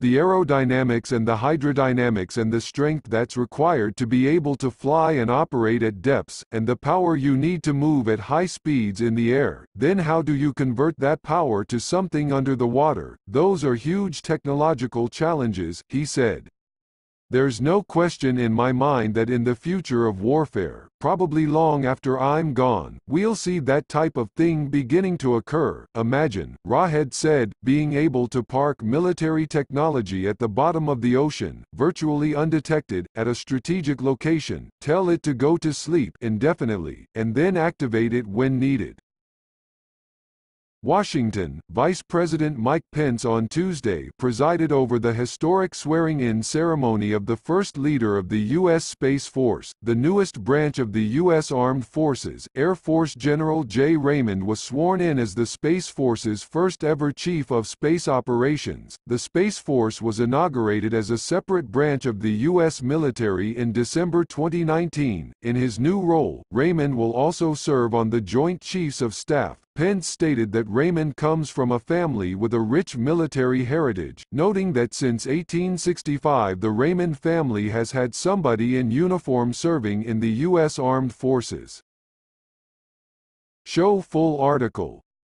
the aerodynamics and the hydrodynamics and the strength that's required to be able to fly and operate at depths, and the power you need to move at high speeds in the air, then how do you convert that power to something under the water? Those are huge technological challenges, he said. There's no question in my mind that in the future of warfare, probably long after I'm gone, we'll see that type of thing beginning to occur. Imagine, Rahed said, being able to park military technology at the bottom of the ocean, virtually undetected, at a strategic location, tell it to go to sleep indefinitely, and then activate it when needed. Washington, Vice President Mike Pence on Tuesday presided over the historic swearing-in ceremony of the first leader of the U.S. Space Force, the newest branch of the U.S. Armed Forces. Air Force General Jay Raymond was sworn in as the Space Force's first ever Chief of Space Operations. The Space Force was inaugurated as a separate branch of the U.S. military in December 2019. In his new role, Raymond will also serve on the Joint Chiefs of Staff, Pence stated that Raymond comes from a family with a rich military heritage, noting that since 1865 the Raymond family has had somebody in uniform serving in the U.S. Armed Forces. Show full article